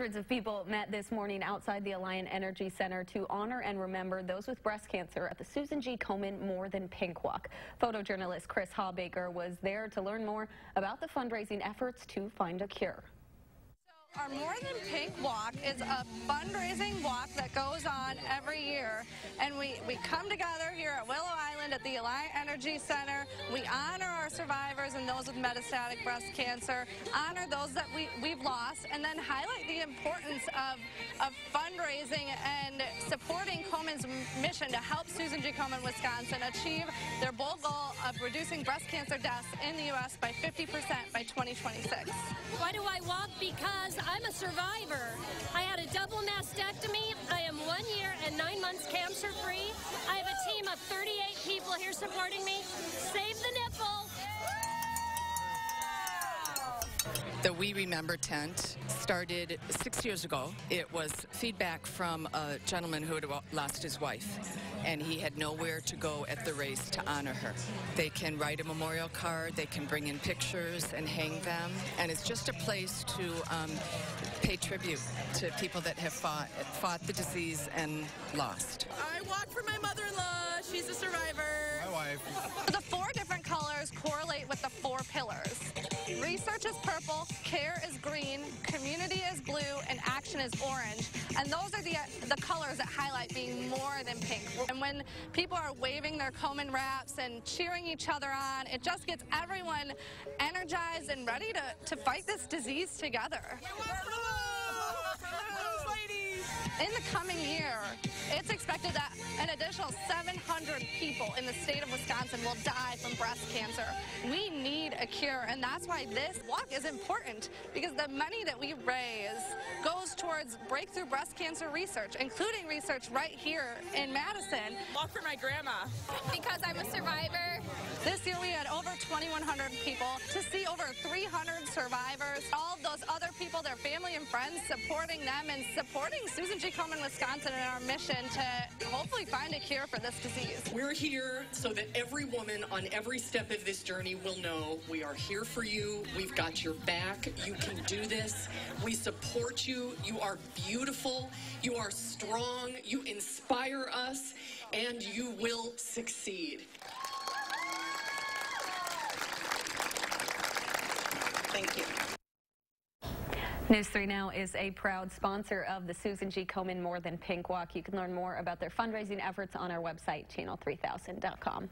Hundreds of people met this morning outside the Alliant Energy Center to honor and remember those with breast cancer at the Susan G. Komen More Than Pink Walk. Photojournalist Chris Hawbaker was there to learn more about the fundraising efforts to find a cure. Our More Than Pink Walk is a fundraising walk that goes on every year. And we, we come together here at Willow Island at the Alliant Energy Center. We honor our survivors and those with metastatic breast cancer, honor those that we, we've lost, and then highlight the importance of, of fundraising and supporting Komen's mission to help Susan G. Komen, Wisconsin achieve their bold goal of reducing breast cancer deaths in the U.S. by 50% by 2026. Why do I walk? Because I'm a survivor. I had a double mastectomy. I am one year and nine months cancer free. I have a team of 38 people here supporting me. Save the nipple. The We Remember tent started six years ago. It was feedback from a gentleman who had lost his wife, and he had nowhere to go at the race to honor her. They can write a memorial card, they can bring in pictures and hang them, and it's just a place to um, pay tribute to people that have fought, fought the disease and lost. I walk for my mother-in-law. She's a survivor. My wife. The four different colors correlate with the four pillars. Research is purple, care is green, community is blue, and action is orange. And those are the, the colors that highlight being more than pink. And when people are waving their Komen wraps and cheering each other on, it just gets everyone energized and ready to, to fight this disease together. In the coming year, it's expected that an additional 700 people in the state of Wisconsin will die from breast cancer. We need a cure, and that's why this walk is important, because the money that we raise goes towards breakthrough breast cancer research, including research right here in Madison. Walk for my grandma. Because I'm a survivor. This year we had over 2,100 people. To see over 300 survivors, all of those other people, their family and friends supporting them and supporting Susan G. Komen, Wisconsin in our mission to hopefully find a cure for this disease. We're here so that every woman on every step of this journey will know we are here for you. We've got your back. You can do this. We support you. You are beautiful. You are strong. You inspire us, and you will succeed. Thank you. News 3 Now is a proud sponsor of the Susan G. Komen More Than Pink Walk. You can learn more about their fundraising efforts on our website, channel3000.com.